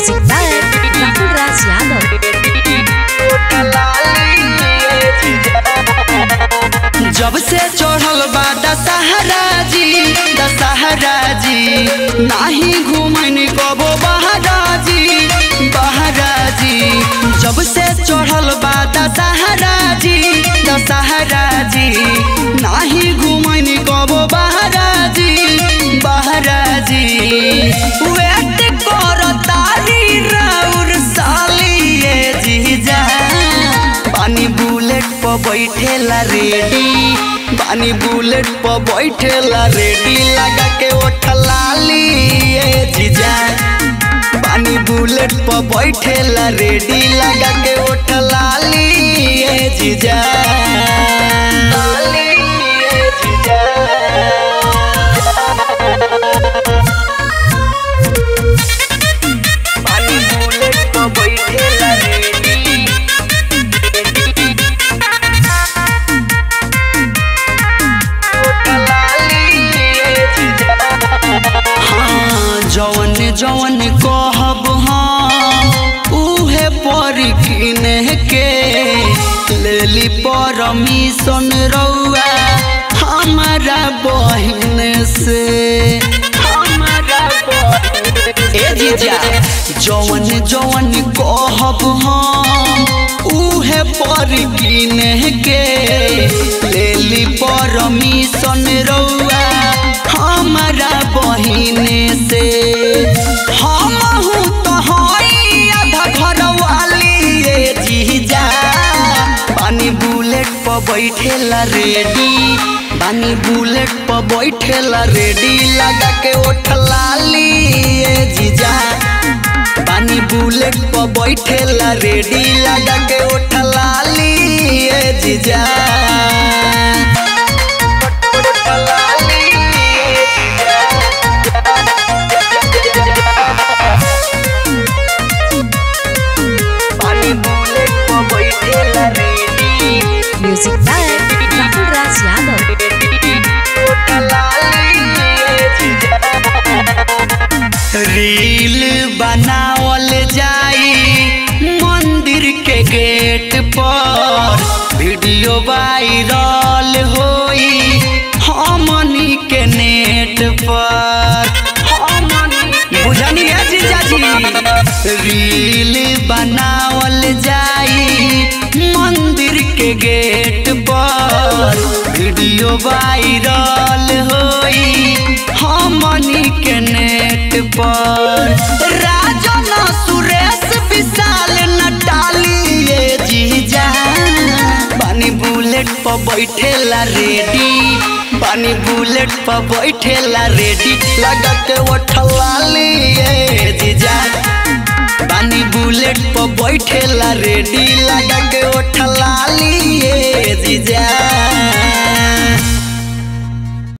Music by Rahul Raj Yadav जब से चढ़ल बा दशहरा जी दशहरा जी। नाही घूमन कबो बहरा जी बहरा जी। जब से चढ़ल बा दशहरा जी पर बैठेला रेडी। पानी बुलेट पर बैठेला रेडी। लगा के जीजा। पानी बुलेट पर बैठेला रेडी। लगा के ओठला लिए जीजा। जवन जवन कहब हम, उहे पर किने के। लेली परमिशन रउआ हमारा बहिन से। जवन जवन कहब हम, उहे पर किने के। लेली परमिशन रउआ हमारा बहिने से। पर बैठेला रेडी। बानी बुलेट पर बैठेला रेडी। लगा के ओठला लाली जीजा। बानी बुलेट पर बैठेला रेडी। लगा के ओठला लाली जीजा। रील बनावल जाई, मंदिर के गेट पर। वीडियो वायरल होई, हमनी के नेट पर। रील बनावल जाई, मंदिर के गेट पर। वीडियो वायरल होई, हमनी के नेट बुलेट पर बैठेला रेडी। पानी बुलेट पर बैठेला रेडी। लगा के ओठला लिए जीजा। पानी बुलेट पर बैठेला रेडी। लगा के ओठला लिए जीजा।